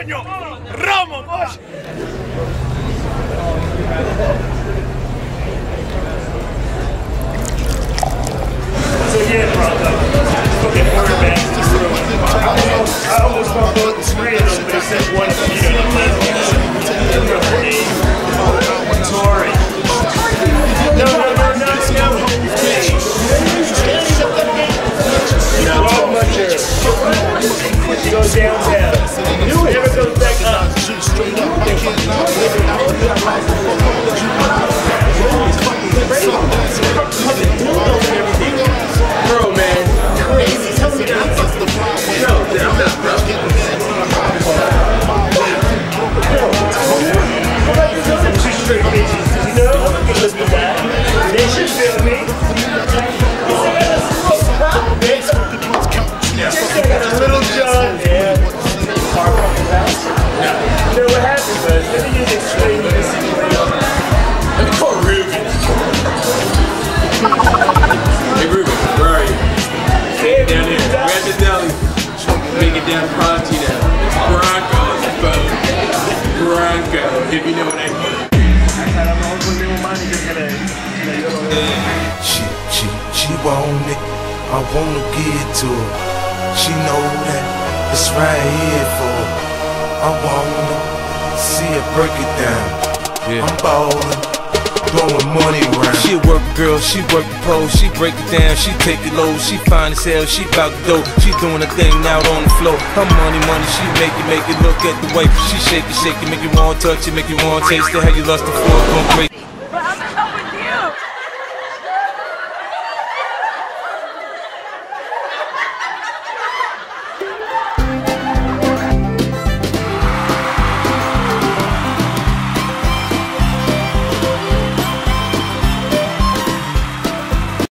coño! ¡Romo, coño! So yeah, bro, the fucking quarterback. I almost, I almost thought three of them, but he said one. goes downtown. You never goes back up. If you know what I mean. She, she, she want it. I wanna give it to her. She know that it's right here for her. I wanna see break it down. Yeah. I'm ballin', blowing money around. She a work girl, she work the pole, she break it down, she take it low, she find hell, she bout the dough, she doing her thing out on the floor. Her money, money, she make it, make it look at the way she shake it, shake it, make you want to touch it, make you want to taste it, how you lust it for it, gon' break.